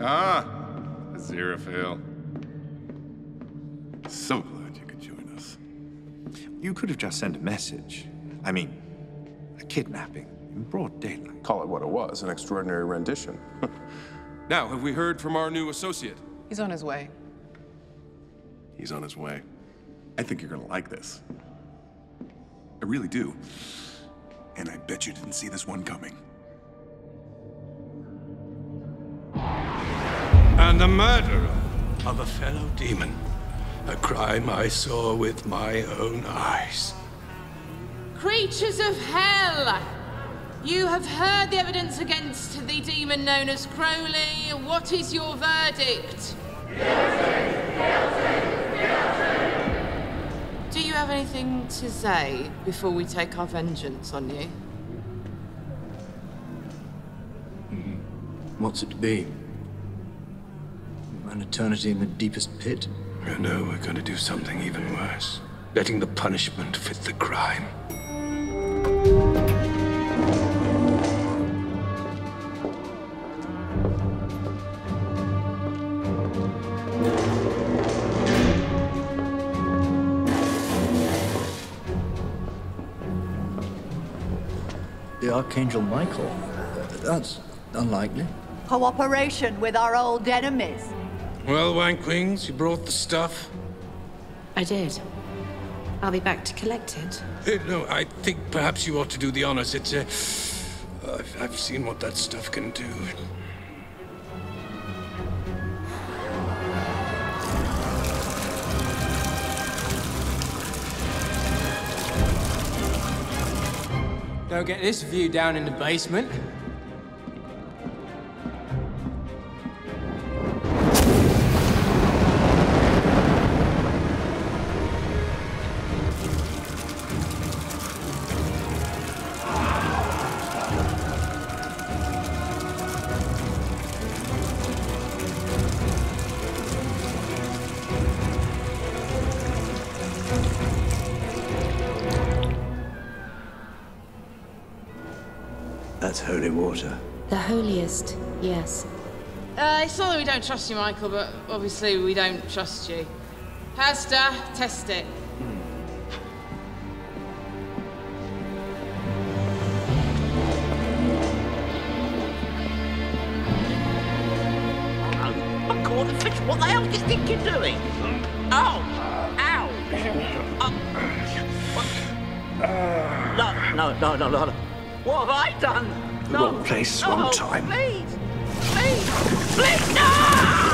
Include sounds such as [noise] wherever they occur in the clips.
Ah, Aziraphale. So glad you could join us. You could have just sent a message. I mean, a kidnapping in broad daylight. Call it what it was, an extraordinary rendition. [laughs] Now, have we heard from our new associate? He's on his way. He's on his way. I think you're gonna like this. I really do. And I bet you didn't see this one coming. And the murderer of a fellow demon. A crime I saw with my own eyes. Creatures of hell! You have heard the evidence against the demon known as Crowley. What is your verdict? Guilty! Guilty! Guilty! Do you have anything to say before we take our vengeance on you? Mm-hmm. What's it to be? An eternity in the deepest pit? Oh, no, we're going to do something even worse. Letting the punishment fit the crime. The Archangel Michael? That's unlikely. Cooperation with our old enemies. Well, Wankwings, you brought the stuff? I did. I'll be back to collect it. Eh, no, I think perhaps you ought to do the honors. It's a. I've, I've seen what that stuff can do. Don't get this view down in the basement. That's holy water. The holiest, yes. Uh, it's not that we don't trust you, Michael, but obviously we don't trust you. Hastur, test it. I caught a. What the hell do you think you're doing? Ow! Ow! Oh. What? [sighs] No, no, no, no, no. What have I done? The no. wrong place, no, wrong time. Please! Please! Please! No!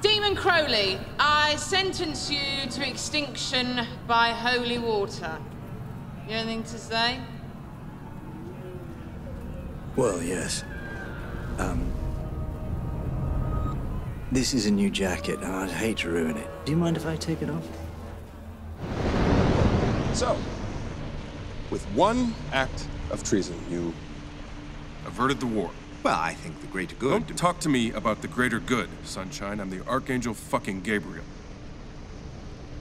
Demon Crowley, I sentence you to extinction by holy water. You anything to say? Well, yes. Um. This is a new jacket, and I'd hate to ruin it. Do you mind if I take it off? So, with one act of treason, you Averted the war. Well, I think the greater good. Don't talk to me about the greater good, Sunshine. I'm the Archangel fucking Gabriel.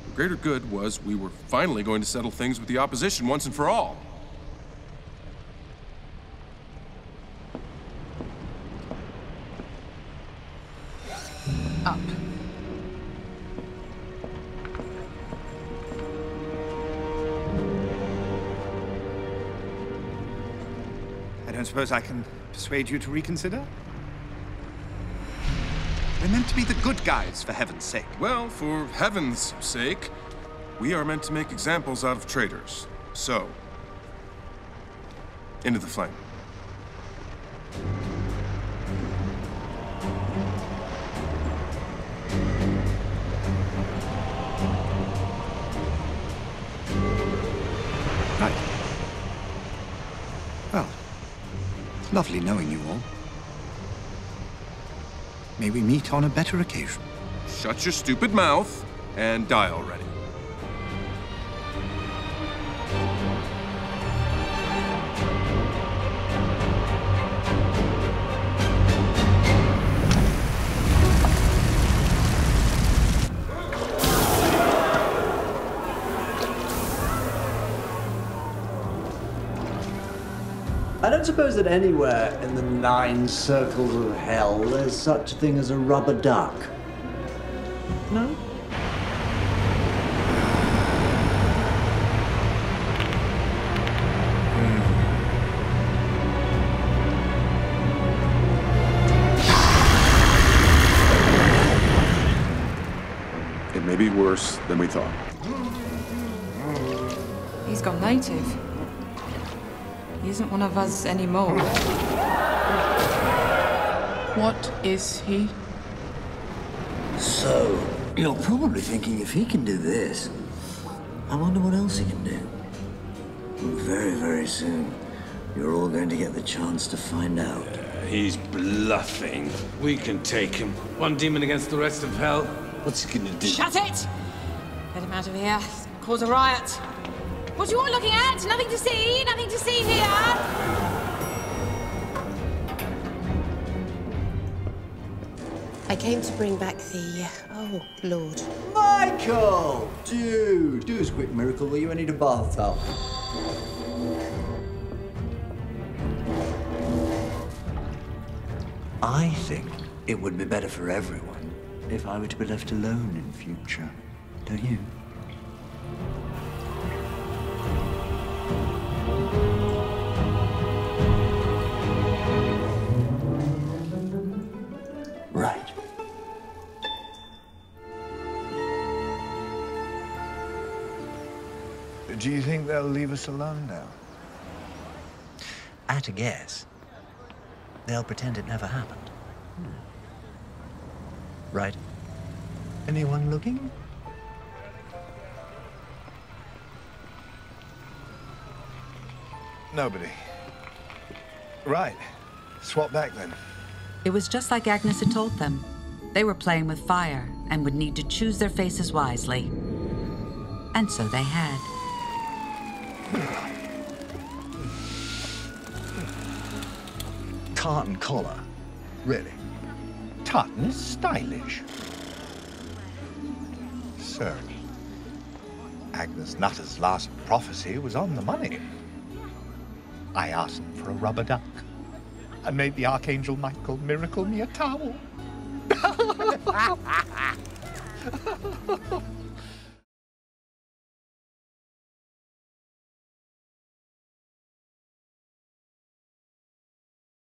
The greater good was we were finally going to settle things with the opposition once and for all. Don't suppose I can persuade you to reconsider? We're meant to be the good guys, for heaven's sake. Well, for heaven's sake, we are meant to make examples out of traitors. So, into the flame. Lovely knowing you all. May we meet on a better occasion. Shut your stupid mouth and die already. I don't suppose that anywhere in the nine circles of hell there's such a thing as a rubber duck. No? Hmm. It may be worse than we thought. He's gone native. He isn't one of us anymore. What is he? So, you're probably thinking if he can do this, I wonder what else he can do. And very, very soon, you're all going to get the chance to find out. Uh, he's bluffing. We can take him. One demon against the rest of hell. What's he gonna do? Shut it! Get him out of here. Cause a riot. What are you all looking at? Nothing to see. Nothing to see here. I came to bring back the. Uh, oh, Lord. Michael! Dude, do us a quick miracle, will you? I need a bathtub. I think it would be better for everyone if I were to be left alone in future. Don't you? Right. Do you think they'll leave us alone now? At a guess, they'll pretend it never happened. Right. Anyone looking? Nobody. Right. Swap back then. It was just like Agnes had told them. They were playing with fire and would need to choose their faces wisely. And so they had. Tartan collar. Really? Tartan's stylish. Sir, Agnes Nutter's last prophecy was on the money. I asked for a rubber duck. I made the Archangel Michael miracle me a towel. [laughs]